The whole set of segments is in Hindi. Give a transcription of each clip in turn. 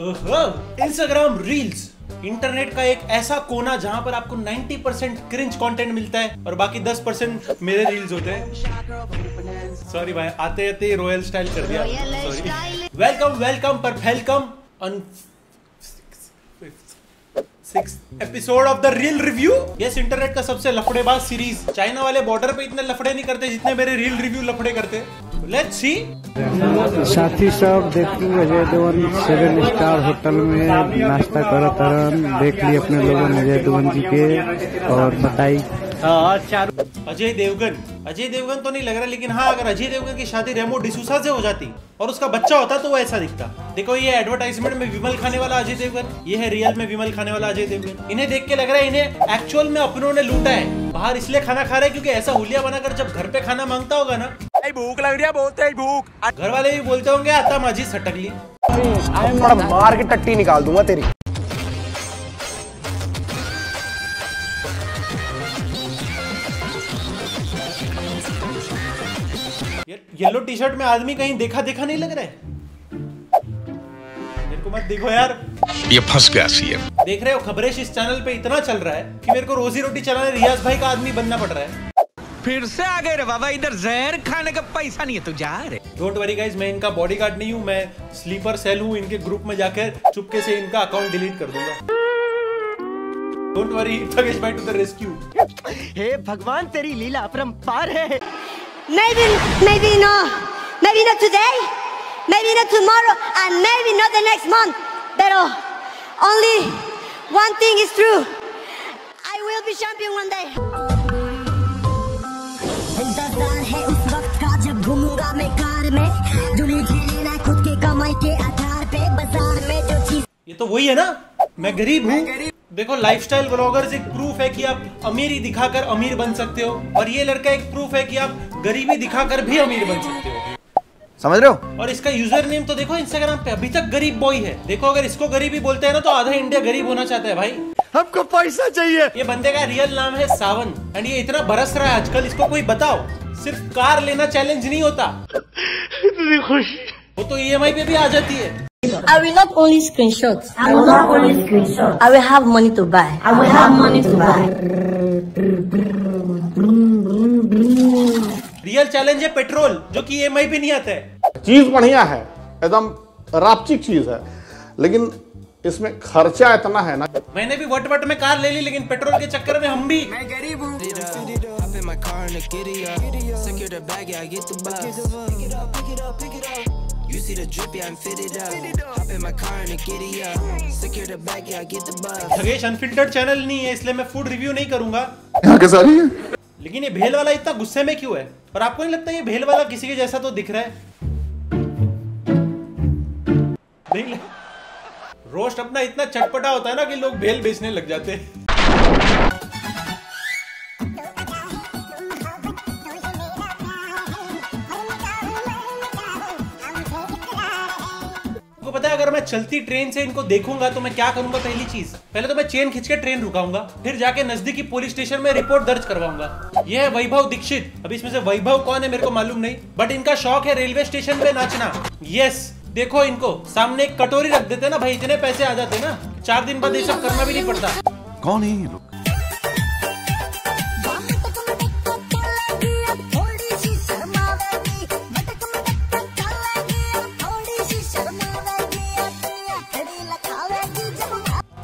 इंस्टाग्राम रील्स इंटरनेट का एक ऐसा कोना जहाँ पर आपको 90% परसेंट क्रिंज कंटेंट मिलता है और बाकी 10% परसेंट मेरे रील्स होते हैं। सॉरी भाई आते आते रॉयल स्टाइल कर दिया। सॉरी वेलकम वेलकम पर welcome on six episode of the real review yes internet का सबसे लफड़ेबाज सीरीज़ चाइना वाले बॉर्डर पे इतने लफड़े नहीं करते जितने मेरे रियल रिव्यू लफड़े करते। लेट्स सी साथी सब देखू Ajay Devan seven star hotel में नाश्ता कर तरन देख ली अपने लोगों अजय देवन जी के और बताई। अजय देवगन। अजय देवगन तो नहीं लग रहा लेकिन हाँ अगर अजय देवगन की शादी रेमो डिसूसा से हो जाती और उसका बच्चा होता तो वो ऐसा दिखता। देखो ये एडवर्टाइजमेंट में विमल खाने वाला अजय देवगन ये है रियल में विमल खाने वाला अजय देवगन। इन्हें देख के लग रहा है इन्हें एक्चुअल में अपनों ने लूटा है। बाहर इसलिए खाना खा रहे हैं क्योंकि ऐसा हुलिया बनाकर जब घर पे खाना माँगता होगा ना भूख लग रही है बहुत तेज भूख। घर वाले भी बोलते होंगे आता माझी सटक ली। मार के टट्टी निकाल दूँगा तेरी। येलो टी शर्ट में आदमी कहीं देखा देखा नहीं लग रहा है? मेरे को मत देखो यार। ये फंस गया सीएम। देख रहे हो खबरें इस चैनल पे इतना चल रहा है कि मेरे को रोजी रोटी चलाने रियाज भाई का आदमी बनना पड़ रहा है। फिर से आ गए रे बाबा इधर जहर खाने का पैसा नहीं है तू जा रे। डोंट वरी गाइज़ मैं इनका बॉडीगार्ड नहीं हूँ मैं स्लीपर सेल हूँ इनके ग्रुप में जाकर चुपके से इनका अकाउंट डिलीट कर दूँगा। डोंट वरी भाई टू द रेस्क्यू हे भगवान तेरी लीला अपरंपार है। Maybe, maybe no, maybe not today, maybe not tomorrow, and maybe not the next month. But only one thing is true. I will be champion one day. इंतजार है उस वक्त का जब घूमूंगा मैं कार में जो मुझे लेना है खुद के कमाई के आधार पे बाजार में जो चीज ये तो वही है ना मैं गरीब हूँ देखो लाइफस्टाइल ब्लॉगर्स एक प्रूफ है कि आप अमीरी दिखाकर अमीर बन सकते हो और ये लड़का एक प्रूफ है कि आप गरीबी दिखाकर भी अमीर बन सकते हो। समझ रहे हो? और इसका यूज़र नेम तो देखो इंस्टाग्राम पे अभी तक गरीब बॉय है। देखो अगर इसको गरीबी बोलते हैं ना तो आधा इंडिया गरीब होना चाहता है भाई। हमको पैसा चाहिए। ये बंदे का रियल नाम है सावन एंड ये इतना बरस रहा है आजकल इसको कोई बताओ? सिर्फ़ कार लेना चैलेंज नहीं होता। इतनी खुशी। वो तो ईएमआई पे भी आ जाती है। I will not only screenshot. I will not only screenshot. I will have money to buy. I will have money to buy. Real challenge है पेट्रोल जो कि ईएमआई पे नहीं आता है चीज़ बढ़िया है एकदम रापचिक चीज़ है लेकिन इसमें खर्चा इतना है ना मैंने भी वट वट में कार ले ली लेकिन पेट्रोल के चक्कर में हम भी Hop in my car and a giddy up. Secure the bag, yeah, I get the bus. Pick it up, pick it up, pick it up. You see the drip, yeah, I'm fitted up. Hop in my car and a giddy up. Secure the bag, yeah, I get the bus. Khagesh unfiltered channel नहीं है इसलिए मैं फ़ूड रिव्यू नहीं करूँगा यहाँ कैसा रही है लेकिन ये भेल वाला इतना गुस्से में क्यों है और आपको नहीं लगता ये भेल वाला किसी के जैसा तो दिख रहा है नहीं ले- रोस्ट अपना इतना चटपटा होता है ना कि लोग भेल बेचने लग जाते हैं मैं चलती ट्रेन से इनको देखूँगा तो मैं क्या करूँगा पहली चीज़? पहले तो मैं चेन खींच के ट्रेन रुकाऊँगा, फिर जाके नजदीकी पुलिस स्टेशन में रिपोर्ट दर्ज करवाऊँगा। ये है वैभव दीक्षित। अभी इसमें से वैभव कौन है मेरे को मालूम नहीं बट इनका शौक है रेलवे स्टेशन पे नाचना। यस देखो इनको। सामने एक कटोरी रख देते ना भाई, इतने पैसे आ जाते ना। चार दिन बाद ये सब करना भी नहीं पड़ता। कौन है ये लोग?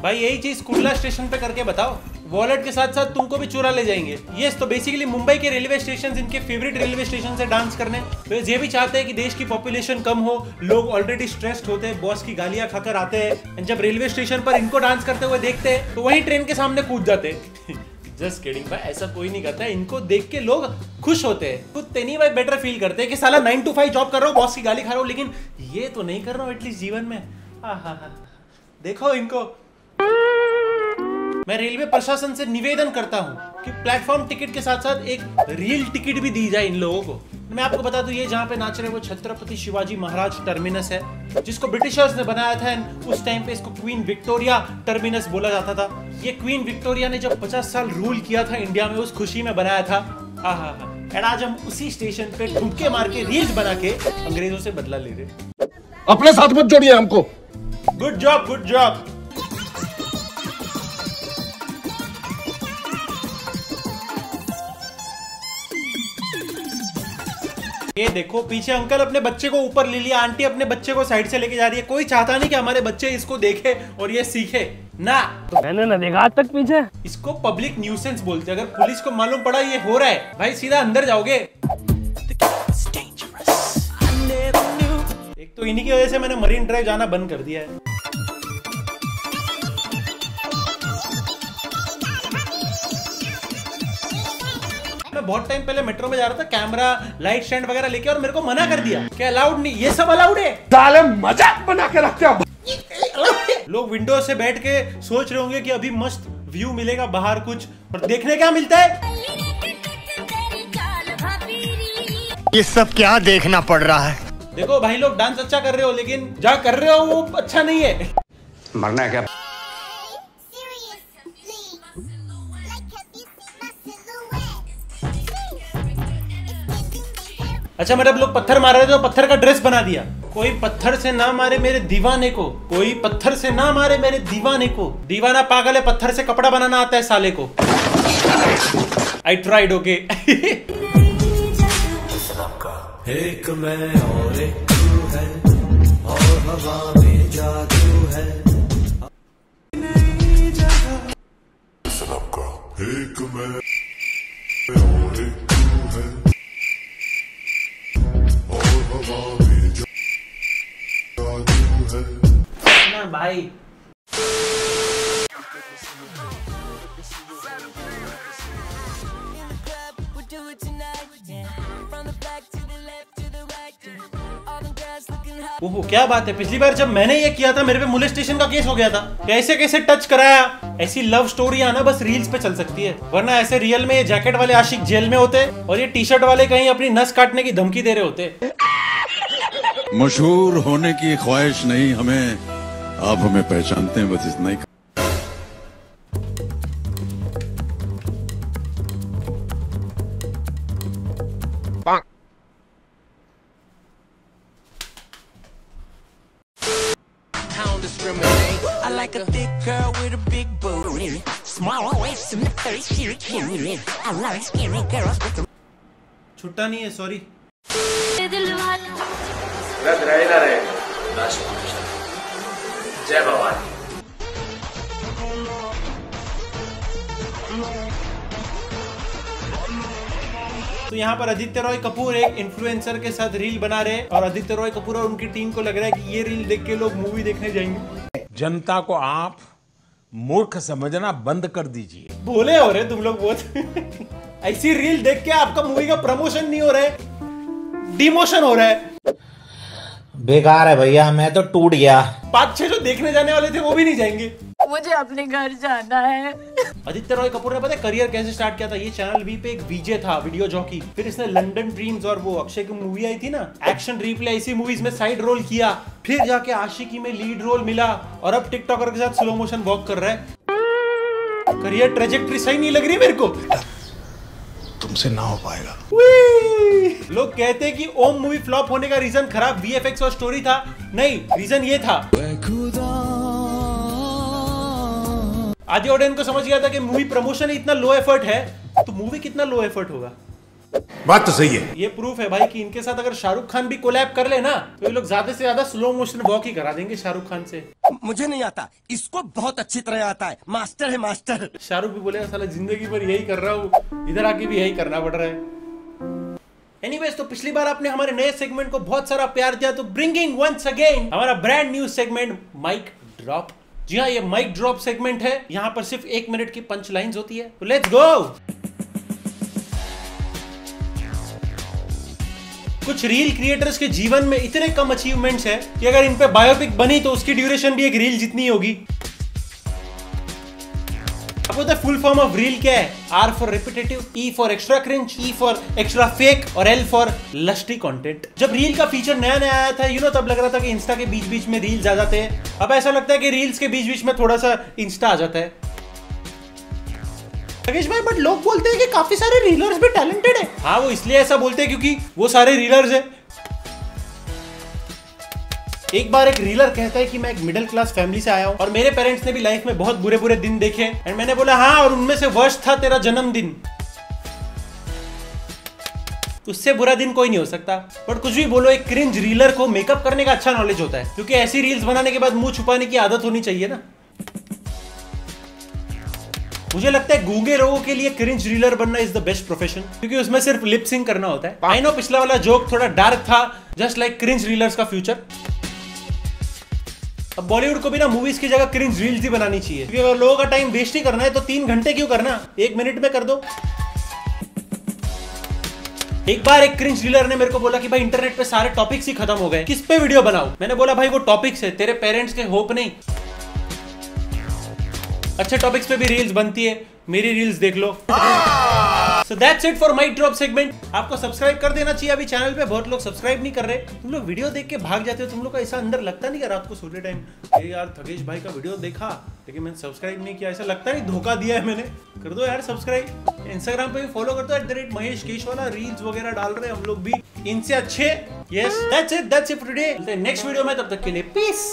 भाई, यही चीज़ कुर्ला स्टेशन पे करके बताओ। वॉलेट के साथ साथ तुमको भी चुरा ले जाएँगे। यस तो बेसिकली मुंबई के रेलवे स्टेशन इनके फेवरेट रेलवे स्टेशन से डांस करने। तो ये भी चाहते हैं कि देश की पॉपुलेशन कम हो, लोग ऑलरेडी स्ट्रेस्ड होते हैं बॉस की गालियाँ खाकर आते हैं। जब रेलवे स्टेशन पर इनको डांस करते हुए देखते हैं तो वही ट्रेन के सामने कूद जाते हैं। जस्ट किडिंग भाई, ऐसा कोई नहीं करता है। इनको देख के लोग खुश होते हैं। खुद तेनी भाई बेटर फील करते हैं कि साला नाइन टू फाइव जॉब कर रहा हूँ बॉस की गाली खा रहा हूँ, लेकिन ये तो नहीं कर रहा हूँ एटलीस्ट जीवन में। आहा देखो इनको। मैं रेलवे प्रशासन से निवेदन करता हूँ कि प्लेटफॉर्म टिकट के साथ साथ एक रियल टिकट भी दी जाए इन लोगों को। मैं आपको बता दूँ ये जहाँ पे नाच रहे वो छत्रपति शिवाजी महाराज टर्मिनस है जिसको ब्रिटिशर्स ने बनाया था and उस टाइम पे इसको क्वीन विक्टोरिया टर्मिनस बोला जाता था। ये क्वीन विक्टोरिया ने जब 50 साल रूल किया था इंडिया में उस खुशी में बनाया था। हाँ हाँ हाँ एंड आज हम उसी स्टेशन पे ठुमके मार के रील्स बना के अंग्रेज़ों से बदला ले रहे अपने साथ मत जोड़िए हमको। गुड जॉब गुड जॉब ये देखो पीछे अंकल अपने बच्चे को ऊपर ले लिया आंटी अपने बच्चे को साइड से लेके जा रही है। कोई चाहता नहीं कि हमारे बच्चे इसको देखे और ये सीखे। ना। तो मैंने ना देखा आज तक पीछे। इसको पब्लिक न्यूसेंस बोलते हैं। अगर पुलिस को मालूम पड़ा ये हो रहा है भाई सीधा अंदर जाओगे। एक तो इन्हीं की वजह से मैंने मरीन ड्राइव जाना बंद कर दिया है। मैं बहुत टाइम पहले मेट्रो में जा रहा था कैमरा लाइट स्टैंड वगैरह लेके और मेरे को मना कर दिया क्या अलाउड नहीं ये सब अलाउड है। साले मज़ाक बना के रखते हो लोग विंडो से बैठ के सोच रहे होंगे कि अभी मस्त व्यू मिलेगा बाहर कुछ और देखने क्या मिलता है? ये सब क्या देखना पड़ रहा है? देखो भाई लोग डांस अच्छा कर रहे हो लेकिन जहाँ कर रहे हो वो अच्छा नहीं है। मरना है क्या? अच्छा मेरे लोग पत्थर मार रहे थे तो पत्थर का ड्रेस बना दिया। कोई पत्थर से ना मारे मेरे दीवाने को। कोई पत्थर से ना मारे मेरे दीवाने को। दीवाना पागल है पत्थर से कपड़ा बनाना आता है साले को। आई ट्राइड ओके एक मैं और एक तू है और हवा में जादू है। एक मैं। भाई। ओहो क्या बात है? पिछली बार जब मैंने ये किया था मेरे पे मोलेस्टेशन का केस हो गया था। कैसे कैसे टच कराया? ऐसी लव स्टोरी आना बस रील्स पे चल सकती है। वरना ऐसे रियल में ये जैकेट वाले आशिक जेल में होते और ये टी शर्ट वाले कहीं अपनी नस काटने की धमकी दे रहे होते। मशहूर होने की ख्वाहिश नहीं हमें। आप हमें पहचानते हैं बस इतना ही छुट्टा नहीं है सॉरी तो यहाँ पर आदित्य रॉय कपूर एक इन्फ्लुएंसर के साथ रील बना रहे और आदित्य रॉय कपूर और उनकी टीम को लग रहा है कि ये रील देख के लोग मूवी देखने जाएँगे। जनता को आप मूर्ख समझना बंद कर दीजिए। बोले हो रहे तुम लोग बहुत। ऐसी रील देख के आपका मूवी का प्रमोशन नहीं हो रहा है। डिमोशन हो रहा है। बेकार है भैया मैं तो टूट गया। पाँच छह जो देखने जाने वाले थे वो भी नहीं जाएँगे। मुझे अपने घर जाना है। आदित्य रॉय कपूर ने पता है करियर कैसे स्टार्ट किया था? ये चैनल वी पे एक वीजे था वीडियो जॉकी फिर इसने लंदन ड्रीम्स और वो अक्षय की मूवी आई थी ना एक्शन रिप्ले ऐसी मूवीज़ में साइड रोल किया। फिर जाके आशिकी में लीड रोल मिला और अब टिकटॉकर के साथ स्लो मोशन वॉक कर रहा है। करियर ट्रेजेक्ट्री सही नहीं लग रही मेरे को। तुमसे ना हो पाएगा। लोग कहते हैं कि ओम मूवी फ्लॉप होने का रीजन खराब वीएफएक्स और स्टोरी था। नहीं, रीजन ये था। आदि ऑडियंस को समझ गया था कि मूवी प्रमोशन इतना लो एफर्ट है तो मूवी कितना लो एफर्ट होगा? बात तो सही है। ये प्रूफ है भाई कि इनके साथ अगर शाहरुख खान भी कोलैब कर ले ना तो ये लोग ज़्यादा से ज़्यादा स्लो मोशन वॉक ही करा देंगे शाहरुख खान से। मुझे नहीं आता। इसको बहुत अच्छी तरह आता है। मास्टर है मास्टर। शाहरुख भी बोलेगा साला ज़िंदगी भर यही कर रहा हूँ। इधर आके भी यही करना पड़ रहा है। एनीवेज तो पिछली बार आपने हमारे नए सेगमेंट को बहुत सारा प्यार दिया तो ब्रिंगिंग वंस अगेन हमारा brand new segment mic drop जी हाँ ये माइक ड्रॉप सेगमेंट है। यहाँ पर सिर्फ़ एक मिनट की पंच लाइन होती है। तो लेट्स गो कुछ रील क्रिएटर्स के जीवन में इतने कम अचीवमेंट्स है कि अगर इन पे बायोपिक बनी तो उसकी ड्यूरेशन भी एक रील जितनी होगी। आपको पता फुल फॉर्म ऑफ़ रील क्या है? R for repetitive E for extra cringe E for extra fake और एल फॉर लस्टी कंटेंट जब रील का फीचर नया नया आया था यू नो तब लग रहा था कि इंस्टा के बीच बीच में रील्स आ जाते हैं। अब ऐसा लगता है कि रील्स के बीच बीच में थोड़ा सा इंस्टा आ जाता है। योगेश भाई बट लोग बोलते हैं कि काफ़ी सारे रीलर्स भी टैलेंटेड है। हाँ वो इसलिए ऐसा बोलते हैं क्योंकि वो सारे रीलर्स है। एक बार एक रीलर कहता है कि मैं एक मिडिल क्लास फैमिली से आया हूँ और मेरे पेरेंट्स ने भी लाइफ में बहुत बुरे बुरे दिन देखे एंड मैंने बोला हाँ और उनमें से वर्ष था तेरा जन्मदिन। उससे बुरा दिन कोई नहीं हो सकता। बट कुछ भी बोलो, एक क्रिंज रीलर को मेकअप करने का अच्छा नॉलेज होता है। क्योंकि ऐसी रील्स बनाने के बाद मुँह छुपाने की आदत होनी चाहिए ना। मुझे लगता है गूँगे लोगों के लिए क्रिंज रीलर बनना इज़ द बेस्ट प्रोफेशन क्योंकि उसमें सिर्फ़ लिप सिंग करना होता है। आई नो पिछला वाला जोक थोड़ा डार्क था जस्ट लाइक क्रिंज रीलर्स का फ्यूचर अब बॉलीवुड को भी ना मूवीज़ की जगह क्रिंज रील्स ही बनानी चाहिए। क्योंकि अगर लोगों का टाइम वेस्ट ही करना है तो तीन घंटे क्यों करना? एक मिनट में कर दो। एक बार एक क्रिंज रीलर ने मेरे को बोला कि भाई इंटरनेट पे सारे टॉपिक्स ही खत्म हो गए। किस पे वीडियो बनाओ मैंने बोला भाई वो टॉपिक्स है तेरे पेरेंट्स के होप नहीं। अच्छे टॉपिक्स पे भी रील्स बनती है। मेरी रील्स देख लो। So that's it for my drop segment आपको सब्सक्राइब कर देना चाहिए। अभी चैनल पे बहुत लोग सब्सक्राइब नहीं कर रहे। तुम लोग वीडियो देख के भाग जाते हो। तुम लोग का ऐसा अंदर लगता नहीं रात को सोते टाइम यार, थकेश भाई का वीडियो देखा, लेकिन मैंने सब्सक्राइब नहीं किया। ऐसा लगता नहीं, धोखा दिया है मैंने। कर दो यार सब्सक्राइब इंस्टाग्राम पे भी फॉलो कर दो at the rate Mahesh Keshwala reels वगैरह डाल रहे हैं हम लोग भी। इनसे अच्छे। Yes that's it that's it today next video में, तब तक के लिए पीस